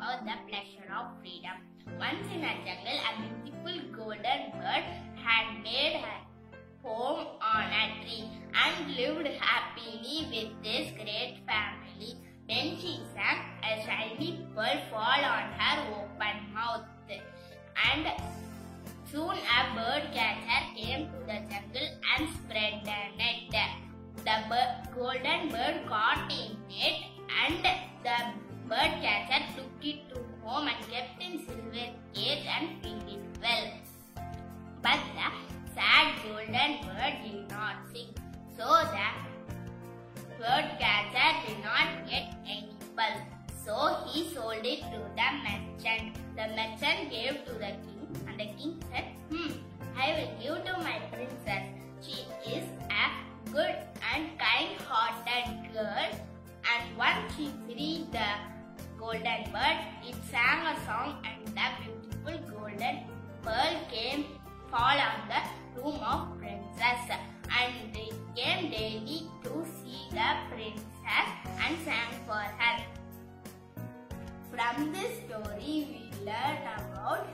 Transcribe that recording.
about the pleasure of freedom. Once in a jungle, a beautiful golden bird had made her home on a tree and lived happily with this great family. Then she sang a shiny pearl fall on her open mouth. And soon a bird catcher came to the jungle and spread the net. The bird, golden bird caught in it and the bird catcher took it to home and kept in silver cage and feed it well. But the sad golden bird did not sing. So the bird catcher did not get any pearl. So he sold it to the merchant. The merchant gave to the king and the king said, Hmm, I will give to my princess. She is a good and kind-hearted girl. And once she freed the golden bird, it sang a song and the beautiful golden pearl came fall on the room of princess and it came daily to see the princess and sang for her. From this story we learn about